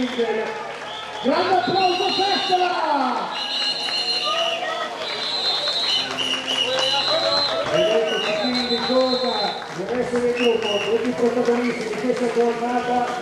Angel. Grande applauso festival! Ed eccoci quindi cosa di essere il gruppo, tutti i protagonisti di questa giornata